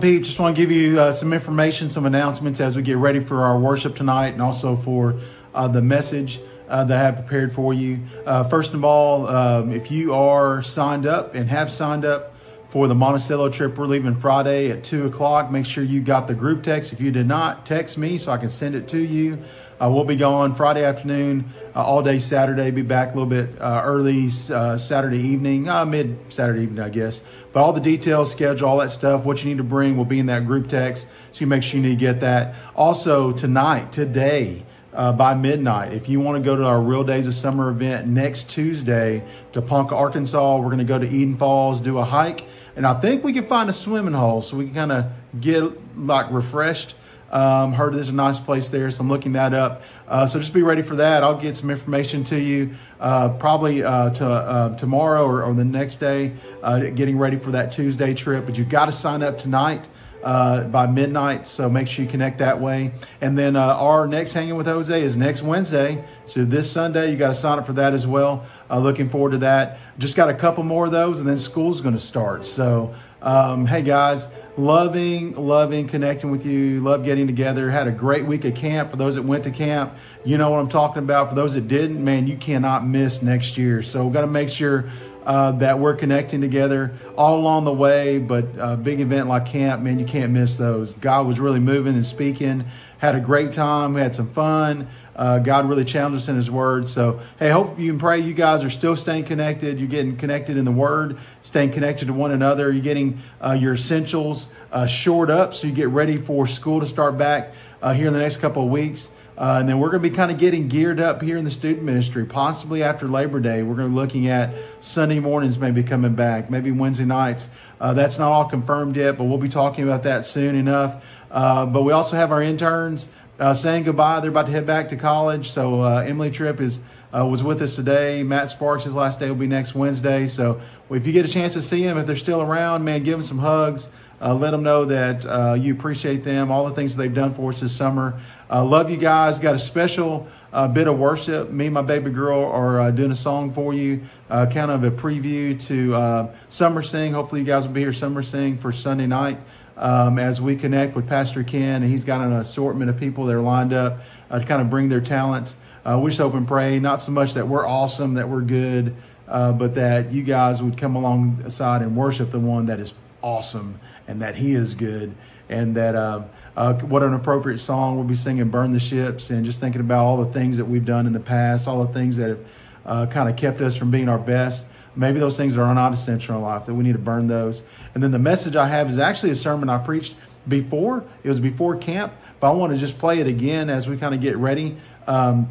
Up, Pete? Just want to give you uh, some information, some announcements as we get ready for our worship tonight and also for uh, the message uh, that I have prepared for you. Uh, first of all, um, if you are signed up and have signed up for the Monticello trip, we're leaving Friday at 2 o'clock. Make sure you got the group text. If you did not, text me so I can send it to you. Uh, we'll be gone Friday afternoon, uh, all day Saturday. Be back a little bit uh, early uh, Saturday evening, uh, mid Saturday evening, I guess. But all the details, schedule, all that stuff, what you need to bring will be in that group text. So you make sure you need to get that. Also, tonight, today, uh, by midnight. If you want to go to our Real Days of Summer event next Tuesday to Ponca, Arkansas, we're going to go to Eden Falls, do a hike, and I think we can find a swimming hole so we can kind of get like refreshed. Um, heard there's a nice place there, so I'm looking that up. Uh, so just be ready for that. I'll get some information to you uh, probably uh, to uh, tomorrow or, or the next day, uh, getting ready for that Tuesday trip. But you got to sign up tonight uh, by midnight. So make sure you connect that way. And then our next hanging with Jose is next Wednesday. So this Sunday, you got to sign up for that as well. Looking forward to that. Just got a couple more of those, and then school's going to start. So um, hey guys, loving, loving connecting with you. Love getting together. Had a great week at camp. For those that went to camp, you know what I'm talking about. For those that didn't, man, you cannot miss next year. So we've got to make sure uh, that we're connecting together all along the way. But a big event like camp, man, you can't miss those. God was really moving and speaking. Had a great time. We had some fun. Uh, God really challenged us in His Word. So, hey, hope you can pray. You guys are still staying connected. You're getting connected in the Word, staying connected to one another. You're getting uh, your essentials uh, shored up so you get ready for school to start back uh, here in the next couple of weeks. Uh, and then we're going to be kind of getting geared up here in the student ministry, possibly after Labor Day. We're going to be looking at Sunday mornings maybe coming back, maybe Wednesday nights. Uh, that's not all confirmed yet, but we'll be talking about that soon enough. Uh, but we also have our interns uh, saying goodbye. They're about to head back to college. So uh, Emily Tripp is uh, was with us today. Matt Sparks, his last day will be next Wednesday. So if you get a chance to see him, if they're still around, man, give them some hugs. Uh, let them know that uh, you appreciate them, all the things that they've done for us this summer. Uh, love you guys. Got a special bit of worship. Me and my baby girl are doing a song for you, kind of a preview to Summer Sing. Hopefully, you guys will be here Summer Sing for Sunday night. Um, as we connect with Pastor Ken, and he's got an assortment of people that are lined up uh, to kind of bring their talents. Uh, we just hope and pray, not so much that we're awesome, that we're good, uh, but that you guys would come alongside and worship the one that is awesome and that he is good and that uh, uh, what an appropriate song we'll be singing burn the ships and just thinking about all the things that we've done in the past all the things that have uh, kind of kept us from being our best maybe those things that are not essential in life that we need to burn those and then the message i have is actually a sermon i preached before it was before camp but i want to just play it again as we kind of get ready um,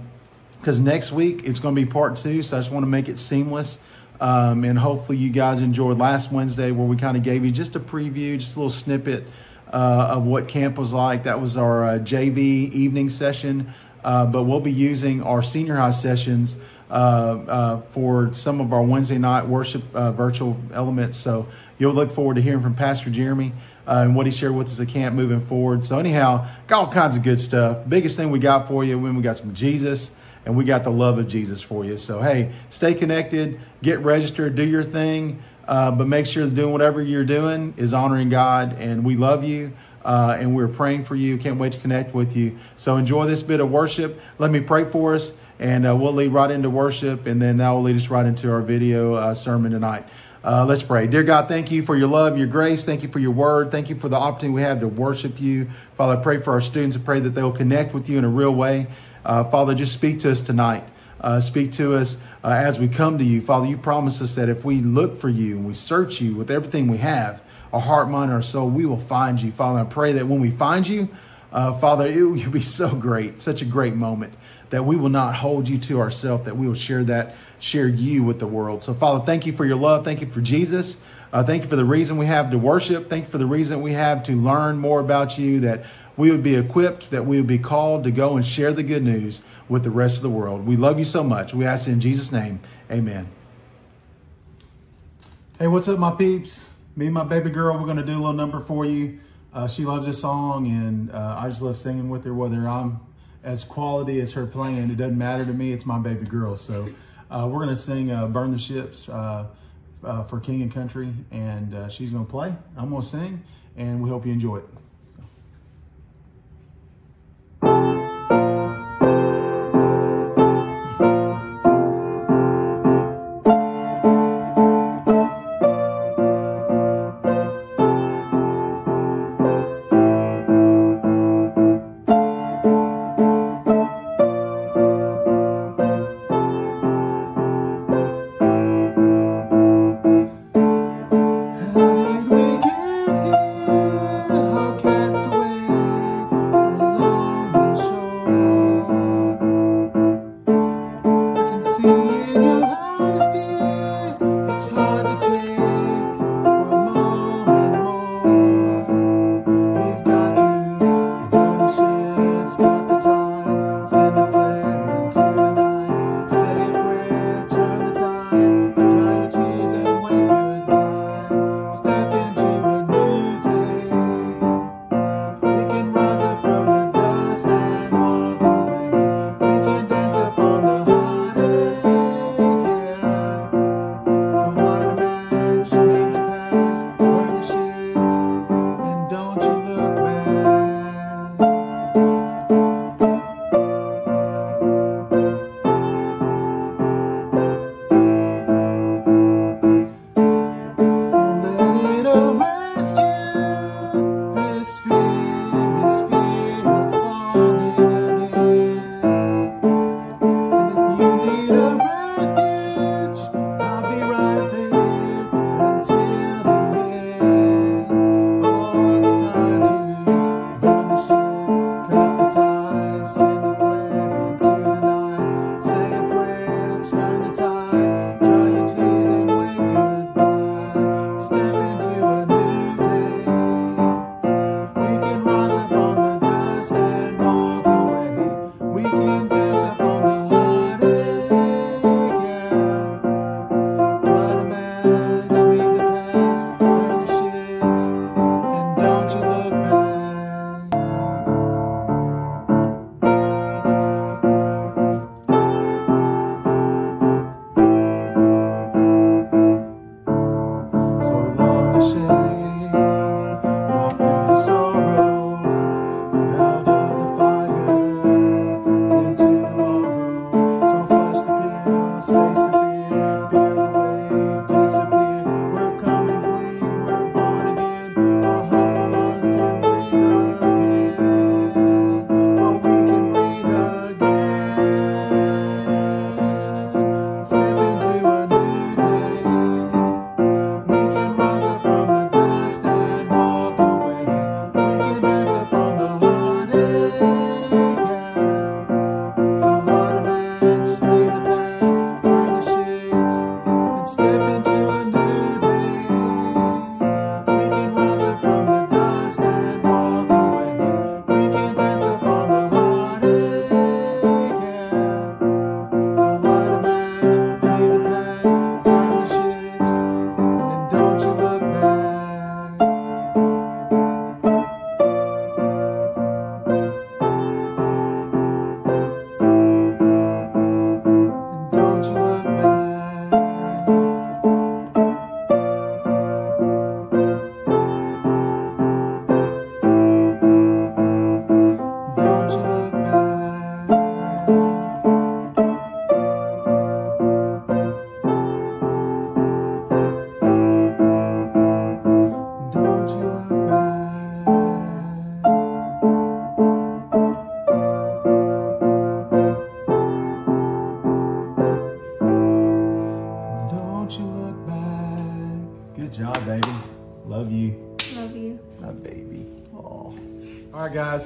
because next week it's going to be part two. So I just want to make it seamless. Um, and hopefully you guys enjoyed last Wednesday where we kind of gave you just a preview, just a little snippet uh, of what camp was like. That was our uh, JV evening session. Uh, but we'll be using our senior high sessions for some of our Wednesday night worship uh, virtual elements. So you'll look forward to hearing from Pastor Jeremy uh, and what he shared with us at camp moving forward. So anyhow, got all kinds of good stuff. Biggest thing we got for you when we got some Jesus and we got the love of Jesus for you. So hey, stay connected, get registered, do your thing. Uh, but make sure that doing whatever you're doing is honoring God, and we love you. Uh, and we're praying for you. Can't wait to connect with you. So enjoy this bit of worship. Let me pray for us, and uh, we'll lead right into worship, and then that will lead us right into our video uh, sermon tonight. Uh, let's pray. Dear God, thank you for your love, your grace. Thank you for your word. Thank you for the opportunity we have to worship you. Father, I pray for our students. I pray that they'll connect with you in a real way. Uh, Father, just speak to us tonight. Uh, speak to us uh, as we come to you. Father, you promise us that if we look for you and we search you with everything we have, our heart, mind, our soul, we will find you. Father, I pray that when we find you, Uh, Father, it will be so great, such a great moment that we will not hold you to ourselves, that we will share that, share you with the world. So, Father, thank you for your love. Thank you for Jesus. Uh, thank you for the reason we have to worship. Thank you for the reason we have to learn more about you, that we would be equipped, that we would be called to go and share the good news with the rest of the world. We love you so much. We ask in Jesus' name. Amen. Hey, what's up, my peeps? Me and my baby girl, we're going to do a little number for you. Uh, she loves this song, and uh, I just love singing with her, whether I'm as quality as her playing. It doesn't matter to me. It's my baby girl. So uh, we're going to sing uh, Burn the Ships uh, uh, for King and Country, and she's going to play. I'm going to sing, and we hope you enjoy it.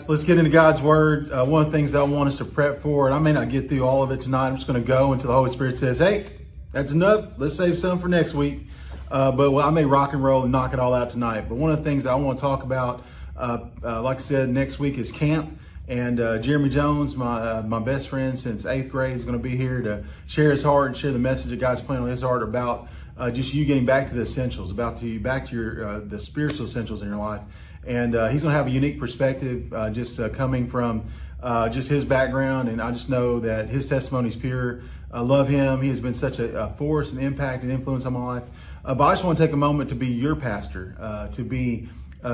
Let's get into God's Word. Uh, one of the things I want us to prep for, and I may not get through all of it tonight, I'm just going to go until the Holy Spirit says, hey, that's enough. Let's save some for next week. Uh, but well, I may rock and roll and knock it all out tonight. But one of the things I want to talk about, uh, uh, like I said, next week is camp. And uh, Jeremy Jones, my uh, my best friend since eighth grade, is going to be here to share his heart and share the message that God's playing on his heart about just you getting back to the essentials, about to you back to your the spiritual essentials in your life. And uh, he's going to have a unique perspective, uh, just coming from just his background. And I just know that his testimony is pure. I love him. He has been such a, a force and impact and influence on my life. but I just want to take a moment to be your pastor, to be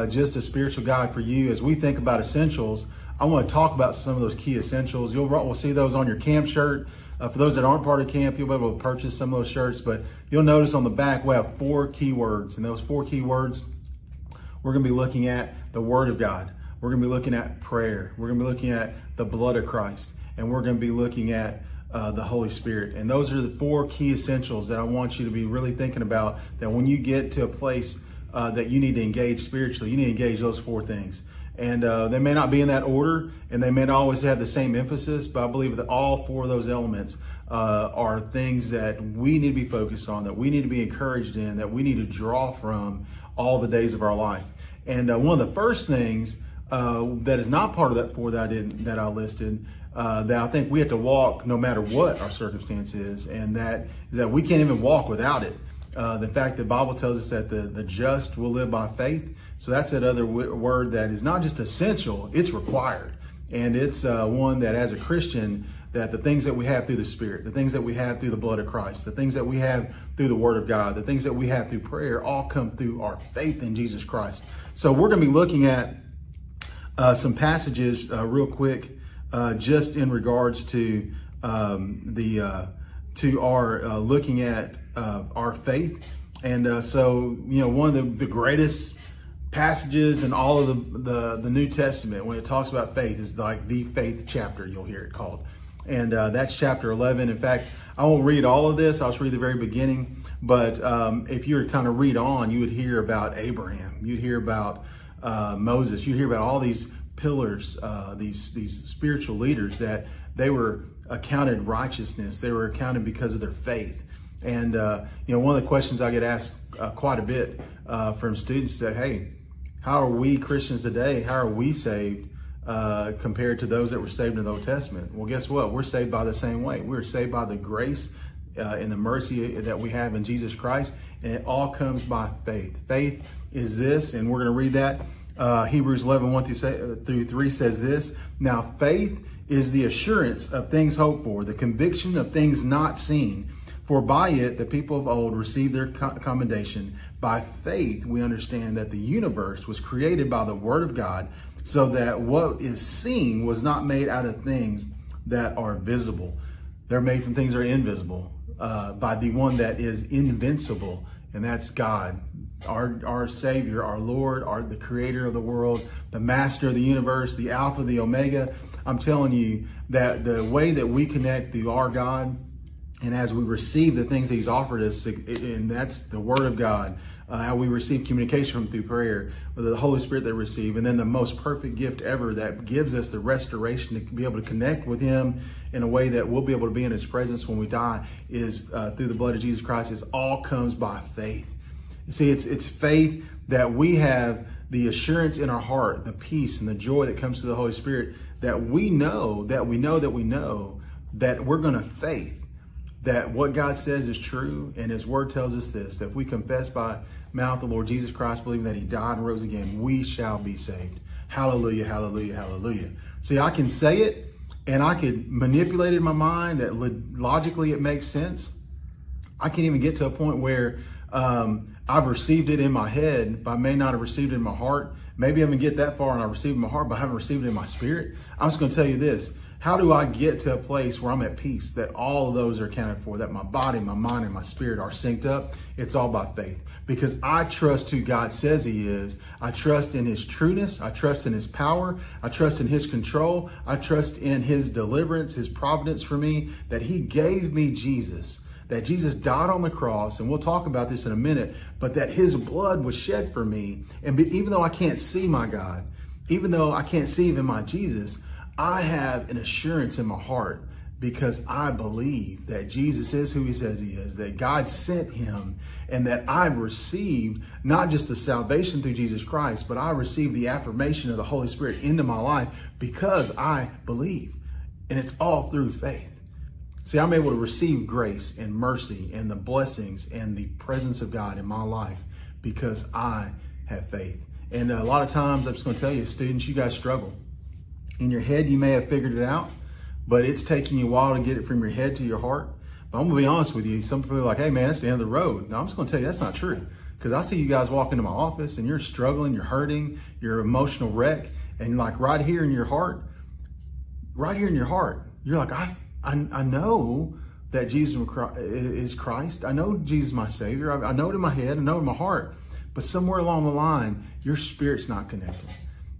just a spiritual guide for you as we think about essentials. I want to talk about some of those key essentials. You'll we'll see those on your camp shirt. Uh, for those that aren't part of camp, you'll be able to purchase some of those shirts. But you'll notice on the back we have four keywords, and those four key words we're going to be looking at the Word of God. We're going to be looking at prayer. We're going to be looking at the blood of Christ, and we're going to be looking at uh, the Holy Spirit. And those are the four key essentials that I want you to be really thinking about. That when you get to a place uh, that you need to engage spiritually, you need to engage those four things and uh, they may not be in that order and they may not always have the same emphasis but i believe that all four of those elements uh, are things that we need to be focused on that we need to be encouraged in that we need to draw from all the days of our life. And uh, one of the first things uh, that is not part of that four that i did that i listed uh, that i think we have to walk no matter what our circumstance is and that that we can't even walk without it. Uh, the fact that bible tells us that the, the just will live by faith. So that's that other w- word that is not just essential, it's required. And it's uh, one that as a Christian, that the things that we have through the Spirit, the things that we have through the blood of Christ, the things that we have through the Word of God, the things that we have through prayer, all come through our faith in Jesus Christ. So we're going to be looking at uh, some passages uh, real quick, uh, just in regards to um, the uh, to our uh, looking at uh, our faith. And so, you know, one of the, the greatest passages in all of the, the, the New Testament when it talks about faith is like the faith chapter, you'll hear it called. And uh, that's chapter 11. In fact, I won't read all of this. I'll just read the very beginning. But um, if you were to kind of read on, you would hear about Abraham. You'd hear about uh, Moses. You'd hear about all these pillars, uh, these, these spiritual leaders that they were accounted righteousness. They were accounted because of their faith. And, uh, you know, one of the questions I get asked uh, quite a bit uh, from students is that, hey, how are we Christians today? How are we saved uh, compared to those that were saved in the Old Testament? Well, guess what? We're saved by the same way. We're saved by the grace uh, and the mercy that we have in Jesus Christ, and it all comes by faith. Faith is this, and we're going to read that. Uh, Hebrews 11, 1 through, through 3 says this Now, faith is the assurance of things hoped for, the conviction of things not seen. For by it the people of old received their commendation. By faith we understand that the universe was created by the word of God, so that what is seen was not made out of things that are visible. They're made from things that are invisible uh, by the one that is invincible, and that's God, our, our Savior, our Lord, our the creator of the world, the master of the universe, the Alpha, the Omega. I'm telling you that the way that we connect to our God and as we receive the things that He's offered us, and that's the Word of God, uh, how we receive communication from through prayer, the Holy Spirit that receive, and then the most perfect gift ever that gives us the restoration to be able to connect with Him in a way that we'll be able to be in His presence when we die is uh, through the blood of Jesus Christ. It all comes by faith. You see, it's it's faith that we have the assurance in our heart, the peace and the joy that comes to the Holy Spirit that we know that we know that we know that we're going to faith that what God says is true, and His Word tells us this that if we confess by mouth the Lord Jesus Christ, believing that He died and rose again, we shall be saved. Hallelujah, hallelujah, hallelujah. See, I can say it and I could manipulate it in my mind that logically it makes sense. I can't even get to a point where um, I've received it in my head, but I may not have received it in my heart. Maybe I haven't get that far and I received it in my heart, but I haven't received it in my spirit. I'm just going to tell you this how do I get to a place where I'm at peace, that all of those are accounted for, that my body, my mind, and my spirit are synced up? It's all by faith. Because I trust who God says He is. I trust in His trueness. I trust in His power. I trust in His control. I trust in His deliverance, His providence for me, that He gave me Jesus that Jesus died on the cross, and we'll talk about this in a minute, but that his blood was shed for me. And even though I can't see my God, even though I can't see even my Jesus, I have an assurance in my heart because I believe that Jesus is who he says he is, that God sent him, and that I've received not just the salvation through Jesus Christ, but I received the affirmation of the Holy Spirit into my life because I believe. And it's all through faith. See, I'm able to receive grace and mercy and the blessings and the presence of God in my life because I have faith. And a lot of times, I'm just going to tell you, students, you guys struggle. In your head, you may have figured it out, but it's taking you a while to get it from your head to your heart. But I'm to be honest with you. Some people are like, hey, man, that's the end of the road. Now, I'm just going to tell you that's not true. Because I see you guys walk into my office and you're struggling, you're hurting, you're emotional wreck. And like right here in your heart, right here in your heart, you're like, I, I, I know that Jesus is Christ. I know Jesus is my Savior. I, I know it in my head. I know it in my heart. But somewhere along the line, your spirit's not connected.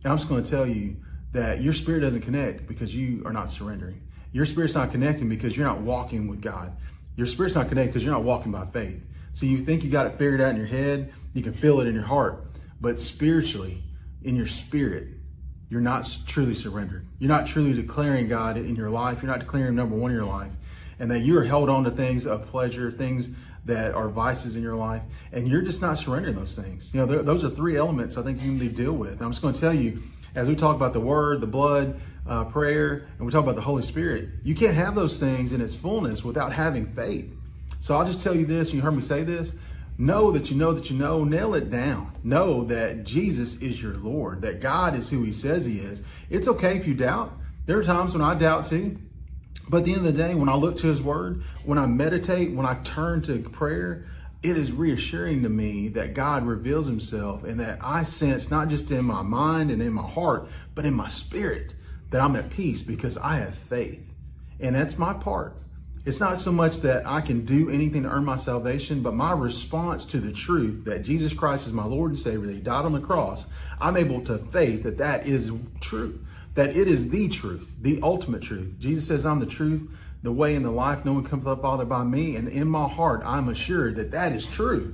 And I'm just going to tell you that your spirit doesn't connect because you are not surrendering. Your spirit's not connecting because you're not walking with God. Your spirit's not connected because you're not walking by faith. So you think you got it figured out in your head, you can feel it in your heart, but spiritually, in your spirit, you're not truly surrendered. You're not truly declaring God in your life. You're not declaring number one in your life. And that you're held on to things of pleasure, things that are vices in your life, and you're just not surrendering those things. You know, those are three elements I think you need to deal with. I'm just going to tell you, as we talk about the word, the blood, uh, prayer, and we talk about the Holy Spirit, you can't have those things in its fullness without having faith. So I'll just tell you this, you heard me say this. Know that you know that you know, nail it down. Know that Jesus is your Lord, that God is who he says he is. It's okay if you doubt. There are times when I doubt too. But at the end of the day, when I look to his word, when I meditate, when I turn to prayer, it is reassuring to me that God reveals himself and that I sense not just in my mind and in my heart, but in my spirit that I'm at peace because I have faith. And that's my part. It's not so much that I can do anything to earn my salvation, but my response to the truth that Jesus Christ is my Lord and Savior, that He died on the cross, I'm able to faith that that is true, that it is the truth, the ultimate truth. Jesus says, I'm the truth, the way, and the life. No one comes the Father by me. And in my heart, I'm assured that that is true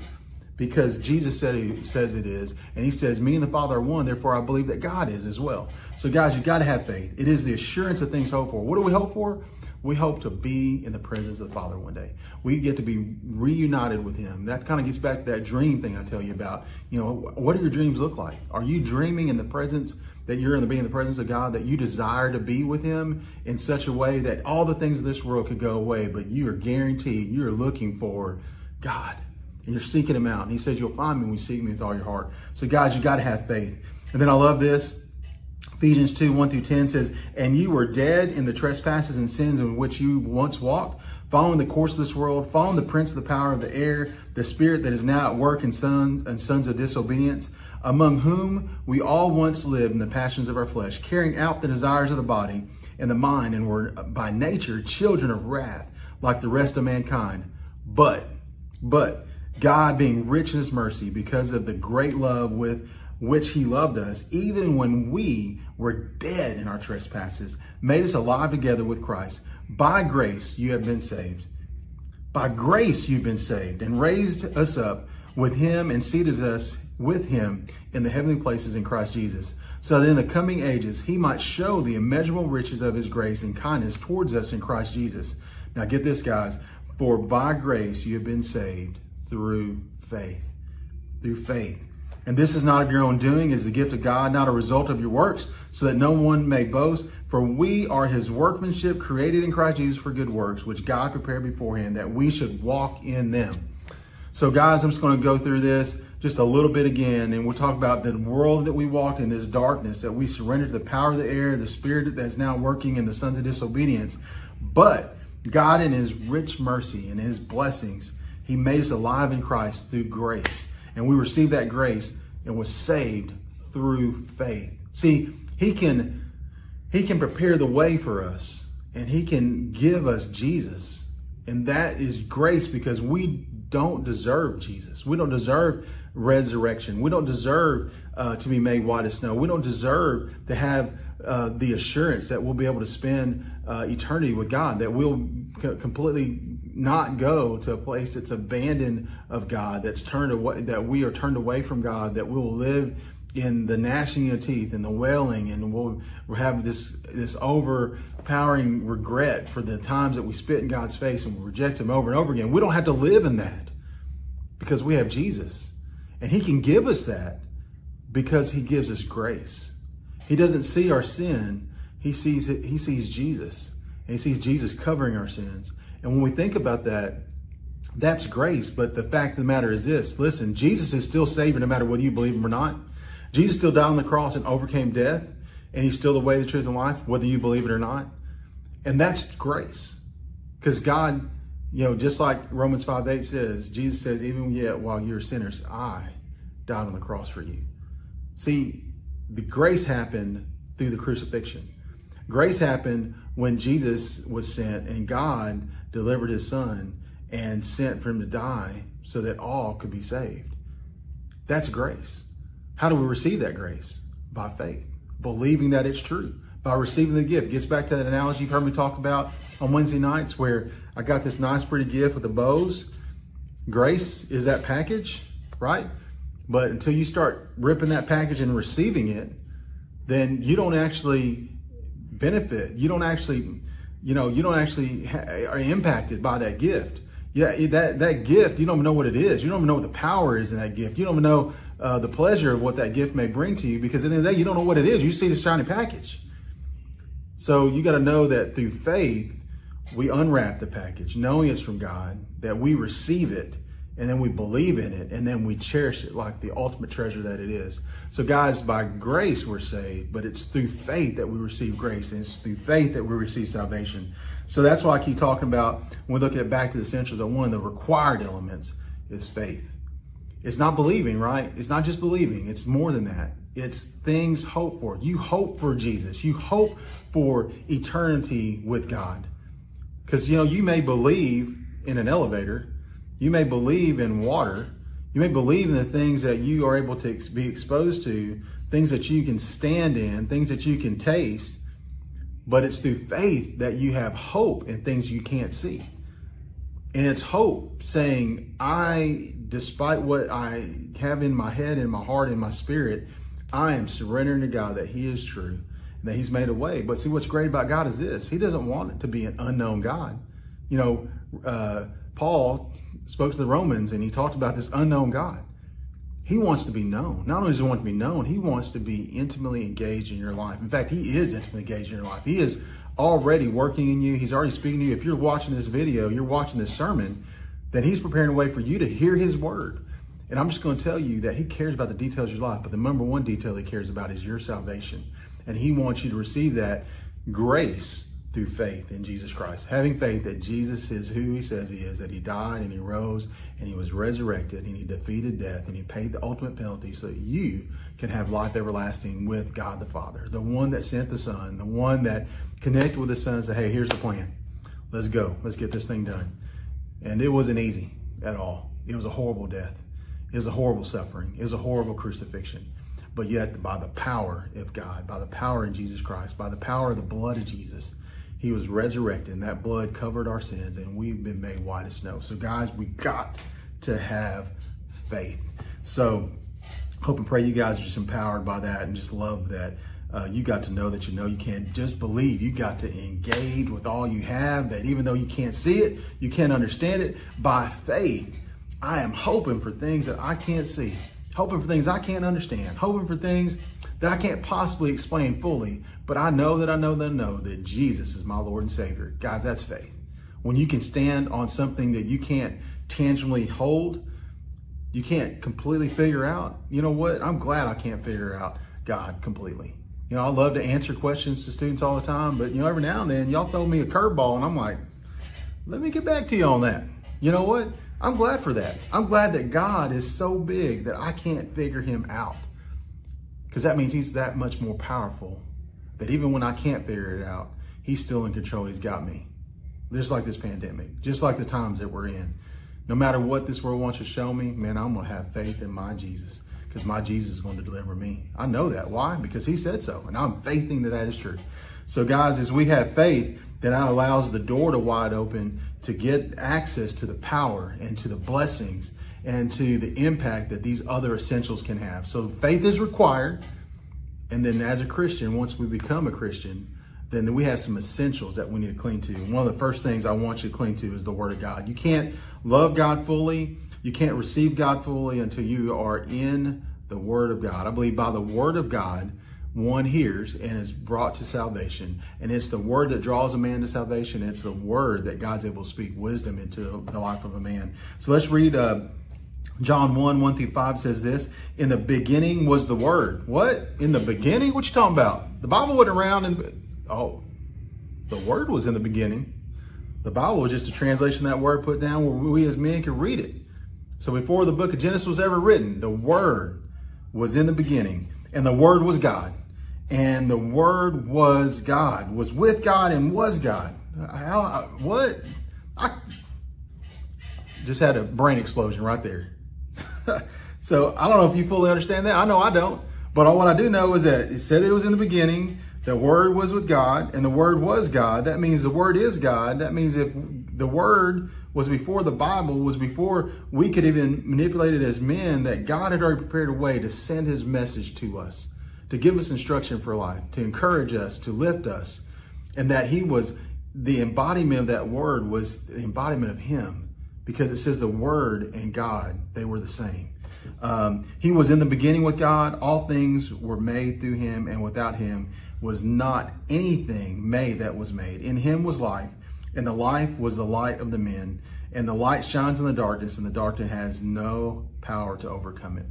because Jesus said he says it is, and he says, "Me and the Father are one." Therefore, I believe that God is as well. So, guys, you got to have faith. It is the assurance of things hoped for. What do we hope for? we hope to be in the presence of the Father one day. We get to be reunited with Him. That kind of gets back to that dream thing I tell you about. You know, what do your dreams look like? Are you dreaming in the presence that you're going to be in the presence of God, that you desire to be with Him in such a way that all the things of this world could go away, but you are guaranteed you are looking for God and you're seeking Him out. And He says, You'll find me when you seek me with all your heart. So, guys, you got to have faith. And then I love this. Ephesians 2, 1 through 10 says, And you were dead in the trespasses and sins in which you once walked, following the course of this world, following the prince of the power of the air, the spirit that is now at work in sons and sons of disobedience, among whom we all once lived in the passions of our flesh, carrying out the desires of the body and the mind, and were by nature children of wrath, like the rest of mankind. But, but, God being rich in his mercy because of the great love with which he loved us, even when we were dead in our trespasses, made us alive together with Christ. By grace you have been saved. By grace you've been saved and raised us up with him and seated us with him in the heavenly places in Christ Jesus, so that in the coming ages he might show the immeasurable riches of his grace and kindness towards us in Christ Jesus. Now get this, guys. For by grace you have been saved through faith. Through faith. And this is not of your own doing, it is the gift of God, not a result of your works, so that no one may boast. For we are his workmanship, created in Christ Jesus for good works, which God prepared beforehand, that we should walk in them. So, guys, I'm just going to go through this just a little bit again, and we'll talk about the world that we walk in, this darkness, that we surrender to the power of the air, the spirit that's now working in the sons of disobedience. But God, in his rich mercy and his blessings, he made us alive in Christ through grace. And we received that grace and was saved through faith. See, he can he can prepare the way for us and he can give us Jesus. And that is grace because we don't deserve Jesus. We don't deserve resurrection. We don't deserve uh, to be made white as snow. We don't deserve to have uh, the assurance that we'll be able to spend uh, eternity with God, that we'll completely not go to a place that's abandoned of God, that's turned away, that we are turned away from God, that we will live in the gnashing of teeth and the wailing, and we'll, have this this overpowering regret for the times that we spit in God's face and we reject Him over and over again. We don't have to live in that because we have Jesus, and He can give us that because He gives us grace. He doesn't see our sin; He sees He sees Jesus, and He sees Jesus covering our sins. And when we think about that, that's grace. But the fact of the matter is this: listen, Jesus is still Savior no matter whether you believe Him or not. Jesus still died on the cross and overcame death, and he's still the way, the truth, and life, whether you believe it or not. And that's grace. Because God, you know, just like Romans 5 8 says, Jesus says, even yet while you're sinners, I died on the cross for you. See, the grace happened through the crucifixion. Grace happened when Jesus was sent and God delivered his son and sent for him to die so that all could be saved. That's grace. How do we receive that grace? By faith, believing that it's true, by receiving the gift. Gets back to that analogy you've heard me talk about on Wednesday nights where I got this nice, pretty gift with the bows. Grace is that package, right? But until you start ripping that package and receiving it, then you don't actually benefit. You don't actually, you know, you don't actually ha- are impacted by that gift. Yeah, that that gift, you don't know what it is. You don't even know what the power is in that gift. You don't even know uh, the pleasure of what that gift may bring to you because at the end of the day, you don't know what it is. You see the shiny package. So you got to know that through faith, we unwrap the package, knowing it's from God, that we receive it, and then we believe in it, and then we cherish it like the ultimate treasure that it is. So, guys, by grace we're saved, but it's through faith that we receive grace, and it's through faith that we receive salvation. So that's why I keep talking about when we look at back to the essentials that one of the required elements is faith. It's not believing, right? It's not just believing. It's more than that. It's things hoped for. You hope for Jesus. You hope for eternity with God. Because, you know, you may believe in an elevator. You may believe in water. You may believe in the things that you are able to be exposed to, things that you can stand in, things that you can taste. But it's through faith that you have hope in things you can't see. And it's hope saying, I, despite what I have in my head, in my heart, in my spirit, I am surrendering to God that He is true and that He's made a way. But see, what's great about God is this He doesn't want it to be an unknown God. You know, uh, Paul spoke to the Romans and he talked about this unknown God. He wants to be known. Not only does he want to be known, he wants to be intimately engaged in your life. In fact, he is intimately engaged in your life. He is already working in you. He's already speaking to you. If you're watching this video, you're watching this sermon, then he's preparing a way for you to hear his word. And I'm just going to tell you that he cares about the details of your life, but the number one detail he cares about is your salvation. And he wants you to receive that grace through faith in Jesus Christ. Having faith that Jesus is who he says he is, that he died and he rose and he was resurrected and he defeated death and he paid the ultimate penalty so that you can have life everlasting with God the Father, the one that sent the Son, the one that connected with the Son and said, hey, here's the plan. Let's go. Let's get this thing done. And it wasn't easy at all. It was a horrible death. It was a horrible suffering. It was a horrible crucifixion. But yet, by the power of God, by the power in Jesus Christ, by the power of the blood of Jesus, he was resurrected, and that blood covered our sins, and we've been made white as snow. So, guys, we got to have faith. So, hope and pray you guys are just empowered by that and just love that. Uh, you got to know that you know you can't just believe. You got to engage with all you have, that even though you can't see it, you can't understand it, by faith, I am hoping for things that I can't see, hoping for things I can't understand, hoping for things that I can't possibly explain fully, but I know that I know that I know that Jesus is my Lord and Savior. Guys, that's faith. When you can stand on something that you can't tangibly hold, you can't completely figure out, you know what? I'm glad I can't figure out God completely. You know, I love to answer questions to students all the time, but you know, every now and then y'all throw me a curveball and I'm like, let me get back to you on that. You know what? I'm glad for that. I'm glad that God is so big that I can't figure him out. Because that means he's that much more powerful that even when I can't figure it out, he's still in control. He's got me. Just like this pandemic, just like the times that we're in. No matter what this world wants to show me, man, I'm going to have faith in my Jesus because my Jesus is going to deliver me. I know that. Why? Because he said so. And I'm faithing that that is true. So, guys, as we have faith, that allows the door to wide open to get access to the power and to the blessings and to the impact that these other essentials can have. So faith is required. And then as a Christian, once we become a Christian, then we have some essentials that we need to cling to. One of the first things I want you to cling to is the Word of God. You can't love God fully, you can't receive God fully until you are in the Word of God. I believe by the Word of God, one hears and is brought to salvation. And it's the word that draws a man to salvation. It's the word that God's able to speak wisdom into the life of a man. So let's read uh, John 1, 1 through 5 says this. In the beginning was the word. What? In the beginning? What you talking about? The Bible wasn't around and oh, the word was in the beginning. The Bible was just a translation that word put down where we as men could read it. So before the book of Genesis was ever written, the word was in the beginning, and the word was God and the word was God, was with God and was God. How, what? I just had a brain explosion right there. so I don't know if you fully understand that. I know I don't. But all what I do know is that it said it was in the beginning, the word was with God, and the word was God. That means the word is God. That means if the word was before the Bible, was before we could even manipulate it as men, that God had already prepared a way to send his message to us to give us instruction for life, to encourage us, to lift us, and that he was the embodiment of that word was the embodiment of him because it says the word and God, they were the same. Um, he was in the beginning with God. All things were made through him, and without him was not anything made that was made. In him was life, and the life was the light of the men. And the light shines in the darkness, and the darkness has no power to overcome it.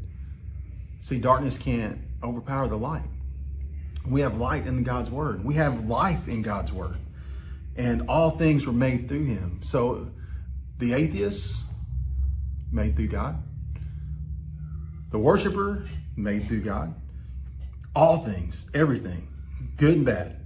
See, darkness can't overpower the light. We have light in God's word. We have life in God's word. And all things were made through him. So the atheist, made through God. The worshiper, made through God. All things, everything, good and bad.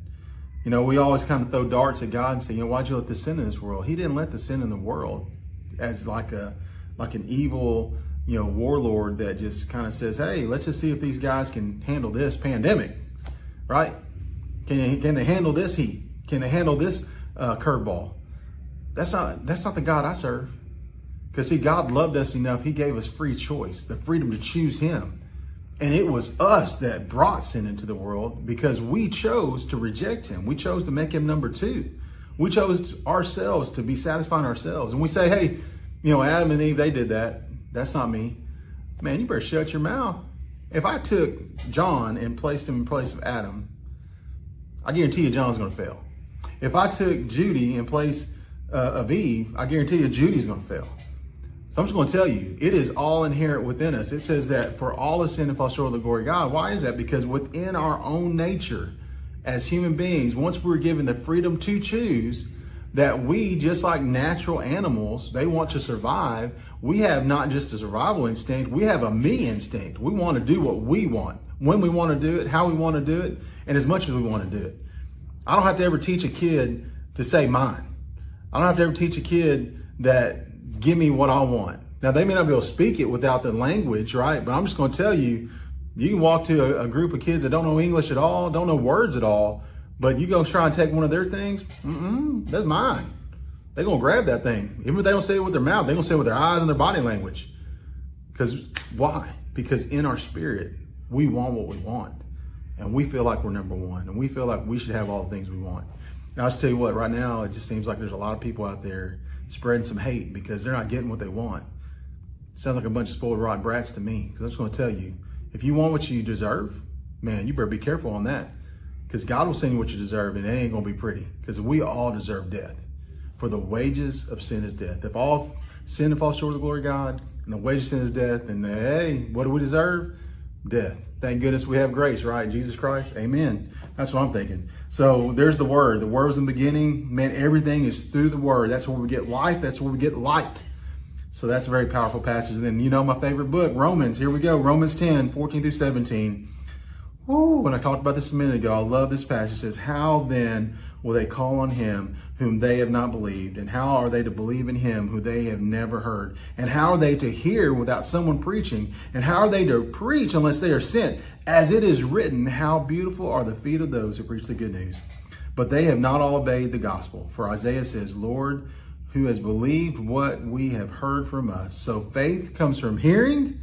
You know, we always kind of throw darts at God and say, you know, why'd you let the sin in this world? He didn't let the sin in the world as like a like an evil you know, warlord that just kind of says, hey, let's just see if these guys can handle this pandemic, right? Can they, can they handle this heat? Can they handle this uh, curveball? That's not, that's not the God I serve. Because see, God loved us enough, he gave us free choice, the freedom to choose him. And it was us that brought sin into the world because we chose to reject him. We chose to make him number two. We chose ourselves to be satisfying ourselves. And we say, hey, you know, Adam and Eve, they did that. That's not me. Man, you better shut your mouth. If I took John and placed him in place of Adam, I guarantee you John's going to fail. If I took Judy in place uh, of Eve, I guarantee you Judy's going to fail. So I'm just going to tell you, it is all inherent within us. It says that for all of sin and fall short of the glory of God. Why is that? Because within our own nature, as human beings, once we're given the freedom to choose, that we, just like natural animals, they want to survive. We have not just a survival instinct, we have a me instinct. We want to do what we want, when we want to do it, how we want to do it, and as much as we want to do it. I don't have to ever teach a kid to say mine. I don't have to ever teach a kid that give me what I want. Now, they may not be able to speak it without the language, right? But I'm just going to tell you, you can walk to a, a group of kids that don't know English at all, don't know words at all, but you go try and take one of their things, mm-mm, that's mine. They're gonna grab that thing. Even if they don't say it with their mouth, they're gonna say it with their eyes and their body language. Because why? Because in our spirit, we want what we want. And we feel like we're number one. And we feel like we should have all the things we want. Now, I'll just tell you what, right now, it just seems like there's a lot of people out there spreading some hate because they're not getting what they want. Sounds like a bunch of spoiled rotten brats to me. Because I'm just going to tell you, if you want what you deserve, man, you better be careful on that. Because God will send you what you deserve, and it ain't going to be pretty. Because we all deserve death. For the wages of sin is death. If all sin falls short of the glory of God, and the wages of sin is death, then hey, what do we deserve? Death. Thank goodness we have grace, right? Jesus Christ. Amen. That's what I'm thinking. So there's the word. The word was in the beginning. Man, everything is through the word. That's where we get life. That's where we get light. So that's a very powerful passage. And then, you know, my favorite book, Romans. Here we go. Romans 10, 14 through 17. Ooh, when I talked about this a minute ago, I love this passage. It says, How then will they call on him whom they have not believed? And how are they to believe in him who they have never heard? And how are they to hear without someone preaching? And how are they to preach unless they are sent? As it is written, How beautiful are the feet of those who preach the good news. But they have not all obeyed the gospel. For Isaiah says, Lord, who has believed what we have heard from us. So faith comes from hearing,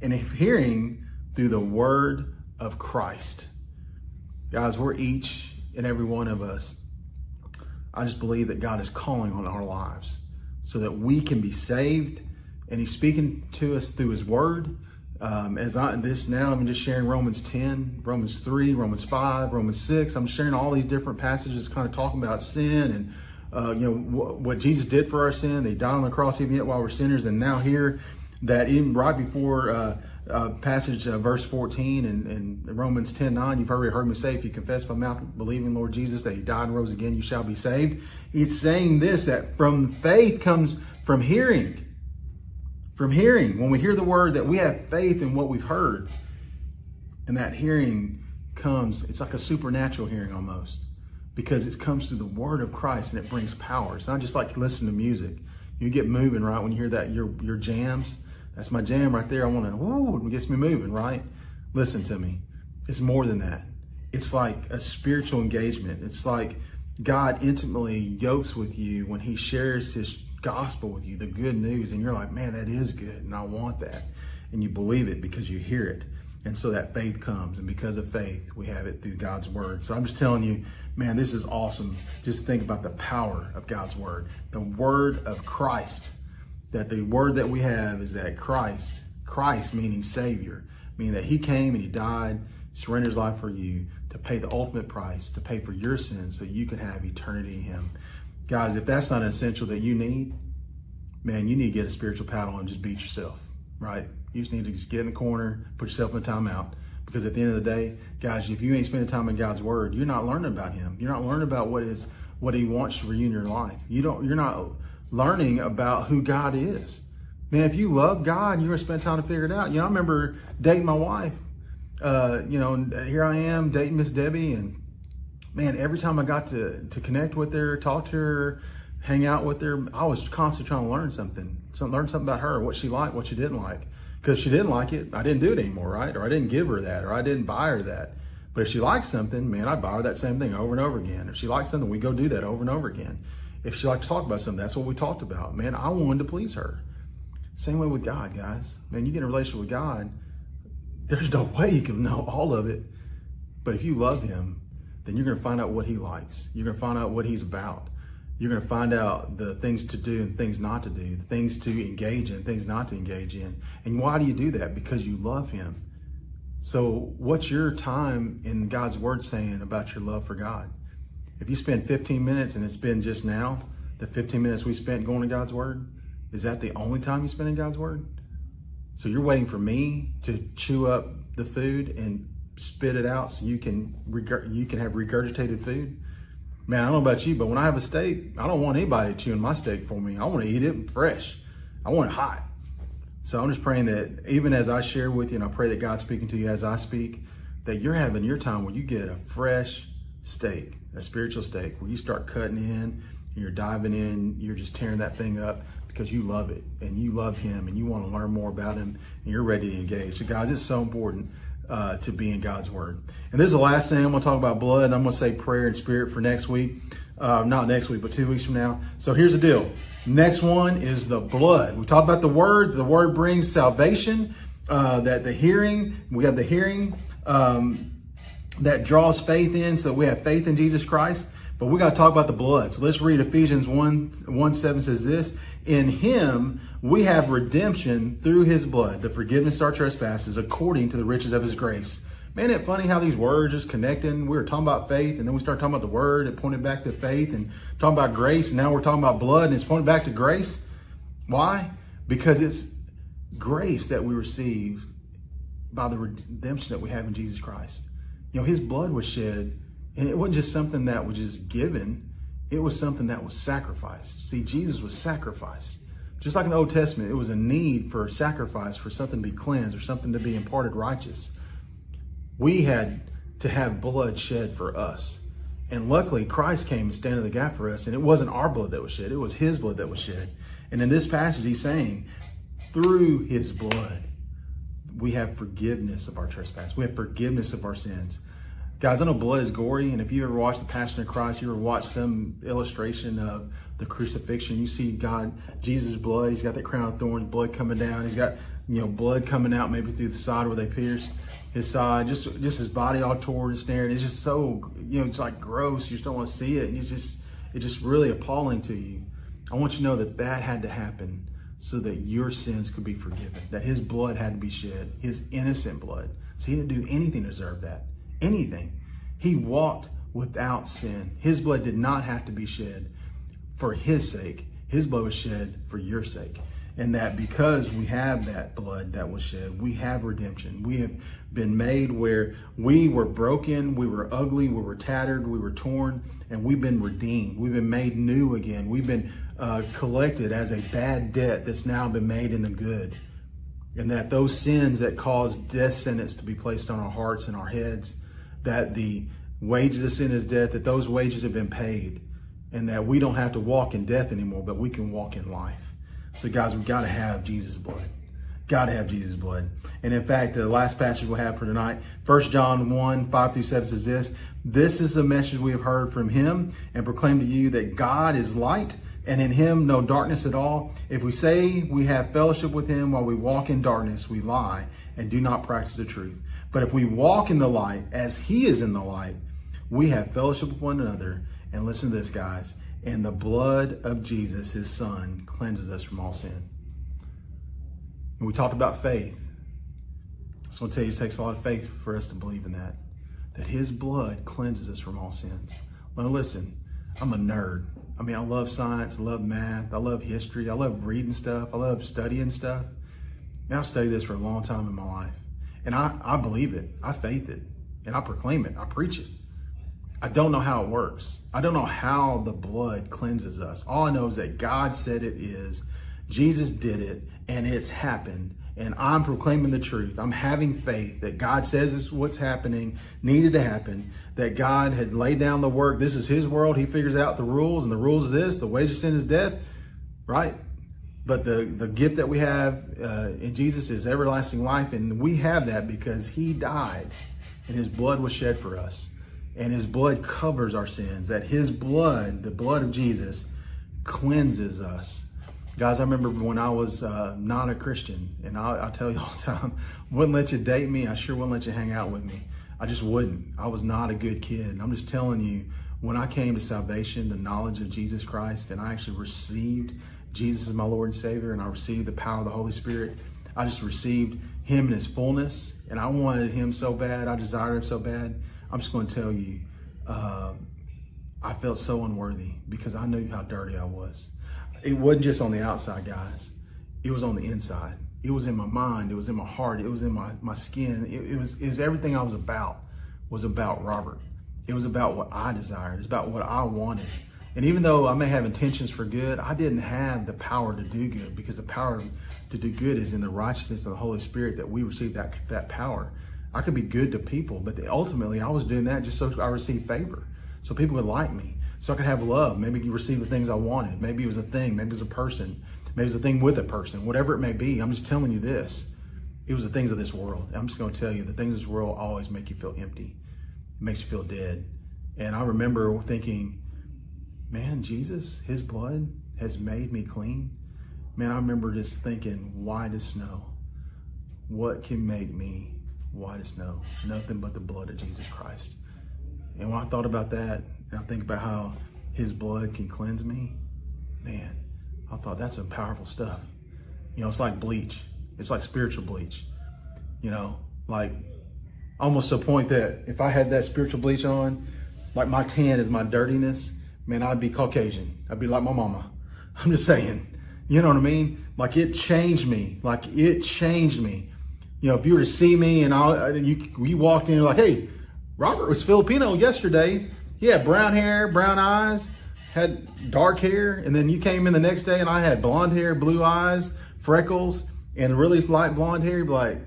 and if hearing through the word of Christ. Guys, we're each and every one of us. I just believe that God is calling on our lives so that we can be saved, and He's speaking to us through His Word. Um, as I this now, I'm just sharing Romans 10, Romans 3, Romans 5, Romans 6. I'm sharing all these different passages, kind of talking about sin and uh, you know wh- what Jesus did for our sin. They died on the cross even yet while we're sinners, and now here that even right before. Uh, uh, passage, uh, verse 14 and, in Romans 10 9, you've already heard me say, if you confess by mouth, believing Lord Jesus that he died and rose again, you shall be saved. It's saying this that from faith comes from hearing. From hearing. When we hear the word, that we have faith in what we've heard. And that hearing comes, it's like a supernatural hearing almost, because it comes through the word of Christ and it brings power. It's not just like listen to music. You get moving, right? When you hear that, your, your jams that's my jam right there. I want to, whoo, it gets me moving, right? Listen to me. It's more than that. It's like a spiritual engagement. It's like God intimately yokes with you when he shares his gospel with you, the good news. And you're like, man, that is good. And I want that. And you believe it because you hear it. And so that faith comes. And because of faith, we have it through God's word. So I'm just telling you, man, this is awesome. Just think about the power of God's word, the word of Christ that the word that we have is that Christ, Christ meaning Savior, meaning that He came and He died, surrendered His life for you to pay the ultimate price, to pay for your sins so you can have eternity in Him. Guys, if that's not an essential that you need, man, you need to get a spiritual paddle and just beat yourself, right? You just need to just get in the corner, put yourself in a timeout. Because at the end of the day, guys, if you ain't spending time in God's Word, you're not learning about Him. You're not learning about what is what He wants for you in your life. You don't. You're not learning about who God is. Man, if you love God, you're gonna spend time to figure it out. You know, I remember dating my wife. Uh, you know, here I am dating Miss Debbie, and man, every time I got to to connect with her, talk to her, hang out with her, I was constantly trying to learn something, some, learn something about her, what she liked, what she didn't like. Because she didn't like it, I didn't do it anymore, right? Or I didn't give her that, or I didn't buy her that. But if she liked something, man, I'd buy her that same thing over and over again. If she liked something, we go do that over and over again. If she liked to talk about something, that's what we talked about. Man, I wanted to please her. Same way with God, guys. Man, you get in a relationship with God, there's no way you can know all of it. But if you love him, then you're going to find out what he likes. You're going to find out what he's about. You're going to find out the things to do and things not to do, the things to engage in, things not to engage in. And why do you do that? Because you love him. So, what's your time in God's word saying about your love for God? If you spend 15 minutes and it's been just now, the 15 minutes we spent going to God's Word, is that the only time you spend in God's Word? So you're waiting for me to chew up the food and spit it out so you can you can have regurgitated food? Man, I don't know about you, but when I have a steak, I don't want anybody chewing my steak for me. I want to eat it fresh. I want it hot. So I'm just praying that even as I share with you, and I pray that God's speaking to you as I speak, that you're having your time where you get a fresh steak a spiritual steak where you start cutting in, you're diving in, you're just tearing that thing up because you love it and you love him and you want to learn more about him and you're ready to engage. So, guys, it's so important uh, to be in God's word. And this is the last thing I'm going to talk about blood. And I'm going to say prayer and spirit for next week. Uh, not next week, but two weeks from now. So here's the deal. Next one is the blood. We talked about the word. The word brings salvation. Uh, that the hearing, we have the hearing. Um, that draws faith in so that we have faith in Jesus Christ. But we got to talk about the blood. So let's read Ephesians 1, 1 7 says this In him we have redemption through his blood, the forgiveness of our trespasses, according to the riches of his grace. Man, it funny how these words just connecting? We were talking about faith, and then we start talking about the word, it pointed back to faith, and talking about grace, and now we're talking about blood, and it's pointed back to grace. Why? Because it's grace that we received by the redemption that we have in Jesus Christ. You know, his blood was shed, and it wasn't just something that was just given, it was something that was sacrificed. See, Jesus was sacrificed. Just like in the Old Testament, it was a need for sacrifice, for something to be cleansed, or something to be imparted righteous. We had to have blood shed for us. And luckily, Christ came and stand in the gap for us. And it wasn't our blood that was shed, it was his blood that was shed. And in this passage, he's saying, through his blood, we have forgiveness of our trespass. We have forgiveness of our sins. Guys, I know blood is gory, and if you ever watched The Passion of Christ, you ever watched some illustration of the crucifixion, you see God, Jesus' blood, he's got that crown of thorns, blood coming down, he's got, you know, blood coming out maybe through the side where they pierced his side, just just his body all torn and snared. It's just so, you know, it's like gross. You just don't want to see it. And it's just, it's just really appalling to you. I want you to know that that had to happen so that your sins could be forgiven, that his blood had to be shed, his innocent blood. So he didn't do anything to deserve that anything. He walked without sin. His blood did not have to be shed for his sake. His blood was shed for your sake. And that because we have that blood that was shed, we have redemption. We have been made where we were broken, we were ugly, we were tattered, we were torn, and we've been redeemed. We've been made new again. We've been uh, collected as a bad debt that's now been made in the good. And that those sins that caused death sentence to be placed on our hearts and our heads that the wages of sin is death, that those wages have been paid, and that we don't have to walk in death anymore, but we can walk in life. So, guys, we got to have Jesus' blood. Got to have Jesus' blood. And in fact, the last passage we'll have for tonight, 1 John 1 5 through 7 says this This is the message we have heard from him and proclaim to you that God is light and in him no darkness at all. If we say we have fellowship with him while we walk in darkness, we lie and do not practice the truth. But if we walk in the light as he is in the light, we have fellowship with one another. And listen to this, guys. And the blood of Jesus, his son, cleanses us from all sin. And we talked about faith. I just want to tell you, it takes a lot of faith for us to believe in that. That his blood cleanses us from all sins. Now, listen, I'm a nerd. I mean, I love science, I love math, I love history, I love reading stuff, I love studying stuff. Now, I've studied this for a long time in my life. And I, I believe it. I faith it. And I proclaim it. I preach it. I don't know how it works. I don't know how the blood cleanses us. All I know is that God said it is. Jesus did it and it's happened. And I'm proclaiming the truth. I'm having faith that God says it's what's happening, needed to happen, that God had laid down the work. This is his world. He figures out the rules, and the rules is this the wage of sin is death, right? But the, the gift that we have uh, in Jesus is everlasting life. And we have that because he died and his blood was shed for us. And his blood covers our sins. That his blood, the blood of Jesus, cleanses us. Guys, I remember when I was uh, not a Christian, and I, I tell you all the time, wouldn't let you date me. I sure wouldn't let you hang out with me. I just wouldn't. I was not a good kid. I'm just telling you, when I came to salvation, the knowledge of Jesus Christ, and I actually received Jesus as my Lord and Savior, and I received the power of the Holy Spirit. I just received Him in His fullness, and I wanted Him so bad. I desired Him so bad. I'm just going to tell you, uh, I felt so unworthy because I knew how dirty I was. It wasn't just on the outside, guys. It was on the inside. It was in my mind. It was in my heart. It was in my, my skin. It, it was it was everything I was about was about Robert. It was about what I desired. It's about what I wanted. And even though I may have intentions for good, I didn't have the power to do good because the power to do good is in the righteousness of the Holy Spirit that we receive that, that power. I could be good to people, but ultimately I was doing that just so I received favor. So people would like me. So I could have love. Maybe you receive the things I wanted. Maybe it was a thing. Maybe it was a person. Maybe it was a thing with a person. Whatever it may be, I'm just telling you this. It was the things of this world. I'm just going to tell you the things of this world always make you feel empty. It makes you feel dead. And I remember thinking, man, Jesus, his blood has made me clean. Man, I remember just thinking, white as snow. What can make me white as snow? Nothing but the blood of Jesus Christ. And when I thought about that, and I think about how his blood can cleanse me, man, I thought that's some powerful stuff. You know, it's like bleach. It's like spiritual bleach. You know, like almost to a point that if I had that spiritual bleach on, like my tan is my dirtiness, man, I'd be Caucasian. I'd be like my mama. I'm just saying, you know what I mean? Like it changed me. Like it changed me. You know, if you were to see me and I, you, you walked in, like, hey, Robert was Filipino yesterday. He had brown hair, brown eyes, had dark hair. And then you came in the next day and I had blonde hair, blue eyes, freckles, and really light blonde hair. Like,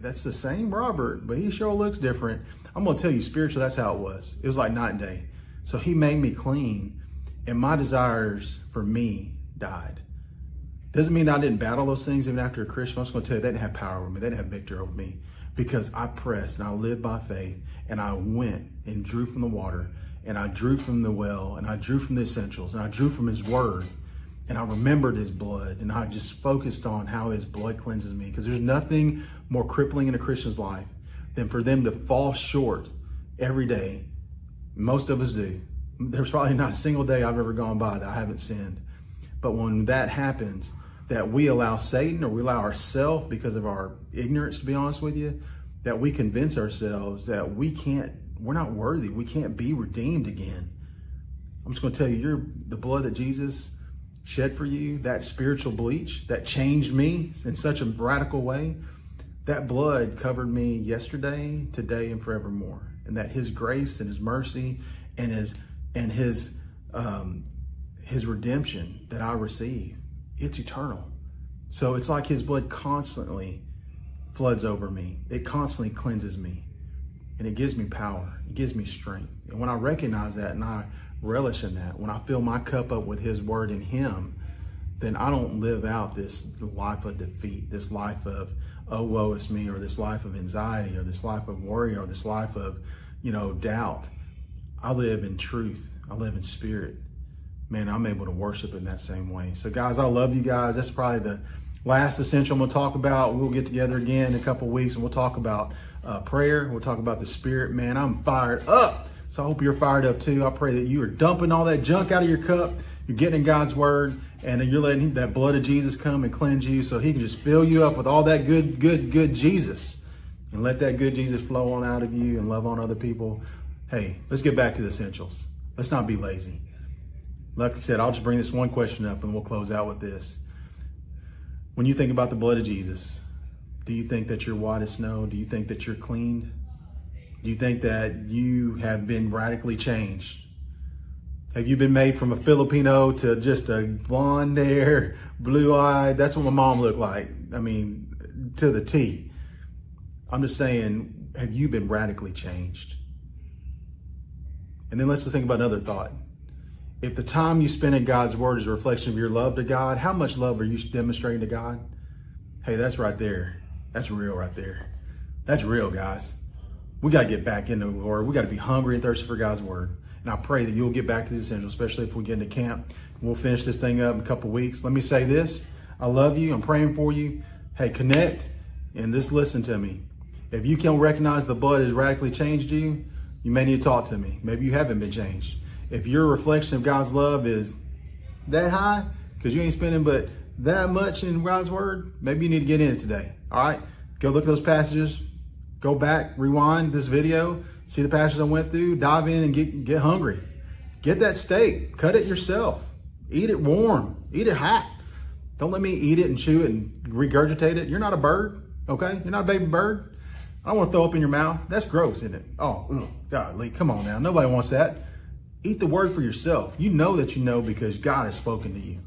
that's the same Robert, but he sure looks different. I'm to tell you, spiritually, that's how it was. It was like night and day. So he made me clean, and my desires for me died. Doesn't mean I didn't battle those things even after a Christian. I'm just to tell you, they didn't have power over me. They didn't have victory over me. because I pressed and I lived by faith and I went and drew from the water and I drew from the well and I drew from the essentials and I drew from his word and I remembered his blood and I just focused on how his blood cleanses me because there's nothing more crippling in a Christian's life than for them to fall short every day. Most of us do. There's probably not a single day I've ever gone by that I haven't sinned. But when that happens, that we allow Satan or we allow ourselves because of our ignorance, to be honest with you, that we convince ourselves that we can't, we're not worthy. We can't be redeemed again. I'm just going to tell you, you're the blood that Jesus shed for you, that spiritual bleach that changed me in such a radical way, that blood covered me yesterday, today, and forevermore. And that his grace and his mercy and his and his um, his redemption that I receive, it's eternal. So it's like his blood constantly floods over me. It constantly cleanses me. And it gives me power. It gives me strength. And when I recognize that and I relish in that, when I fill my cup up with his word in him, then I don't live out this life of defeat, this life of, oh, woe is me, or this life of anxiety, or this life of worry, or this life of, you know, doubt. I live in truth. I live in spirit. Man, I'm able to worship in that same way. So, guys, I love you guys. That's probably the last essential I'm going to talk about. We'll get together again in a couple weeks and we'll talk about uh, prayer. We'll talk about the spirit. Man, I'm fired up. So, I hope you're fired up too. I pray that you are dumping all that junk out of your cup. You're getting in God's word and you're letting that blood of Jesus come and cleanse you so he can just fill you up with all that good, good, good Jesus and let that good Jesus flow on out of you and love on other people. Hey, let's get back to the essentials. Let's not be lazy. Like I said, I'll just bring this one question up and we'll close out with this. When you think about the blood of Jesus, do you think that you're white as snow? Do you think that you're cleaned? Do you think that you have been radically changed? Have you been made from a Filipino to just a blonde hair, blue eyed? That's what my mom looked like. I mean, to the T. I'm just saying, have you been radically changed? And then let's just think about another thought. If the time you spend in God's word is a reflection of your love to God, how much love are you demonstrating to God? Hey, that's right there. That's real right there. That's real, guys. We got to get back into the word. We got to be hungry and thirsty for God's word. And I pray that you'll get back to the essential, especially if we get into camp. We'll finish this thing up in a couple weeks. Let me say this. I love you. I'm praying for you. Hey, connect and just listen to me. If you can recognize the blood has radically changed you, you may need to talk to me. Maybe you haven't been changed. If your reflection of God's love is that high, because you ain't spending but that much in God's word, maybe you need to get in it today. All right? Go look at those passages. Go back, rewind this video, see the passages I went through, dive in and get, get hungry. Get that steak. Cut it yourself. Eat it warm. Eat it hot. Don't let me eat it and chew it and regurgitate it. You're not a bird, okay? You're not a baby bird. I don't want to throw up in your mouth. That's gross, isn't it? Oh, ugh, golly, come on now. Nobody wants that. Eat the word for yourself. You know that you know because God has spoken to you.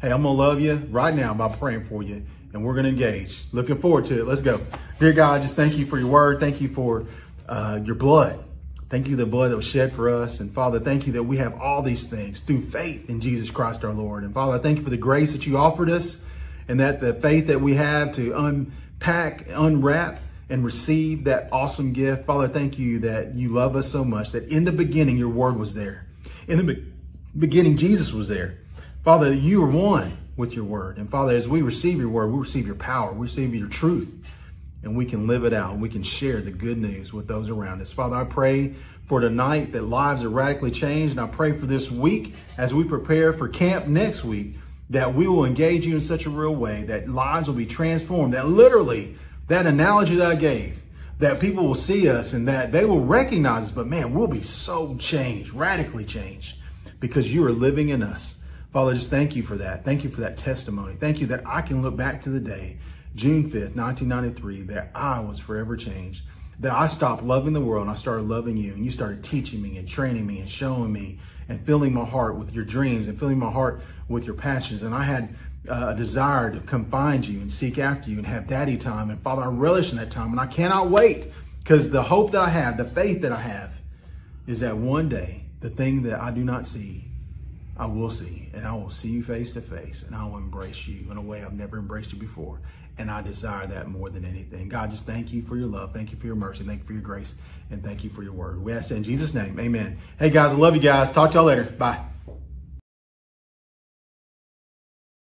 Hey, I'm going to love you right now by praying for you, and we're going to engage. Looking forward to it. Let's go. Dear God, just thank you for your word. Thank you for uh, your blood. Thank you the blood that was shed for us. And Father, thank you that we have all these things through faith in Jesus Christ our Lord. And Father, I thank you for the grace that you offered us and that the faith that we have to unpack, unwrap, and receive that awesome gift. Father, thank you that you love us so much that in the beginning your word was there. In the be- beginning, Jesus was there. Father, you are one with your word. And Father, as we receive your word, we receive your power, we receive your truth, and we can live it out. We can share the good news with those around us. Father, I pray for tonight that lives are radically changed. And I pray for this week as we prepare for camp next week that we will engage you in such a real way that lives will be transformed, that literally that analogy that I gave, that people will see us and that they will recognize us, but man, we'll be so changed, radically changed, because you are living in us. Father, just thank you for that. Thank you for that testimony. Thank you that I can look back to the day, June 5th, 1993, that I was forever changed, that I stopped loving the world and I started loving you, and you started teaching me and training me and showing me and filling my heart with your dreams and filling my heart with your passions. And I had uh, a desire to come find you and seek after you and have daddy time. And Father, I relish in that time and I cannot wait because the hope that I have, the faith that I have is that one day the thing that I do not see, I will see, and I will see you face to face, and I will embrace you in a way I've never embraced you before. And I desire that more than anything. God, just thank you for your love. Thank you for your mercy. Thank you for your grace. And thank you for your word. We ask in Jesus' name. Amen. Hey, guys, I love you guys. Talk to y'all later. Bye.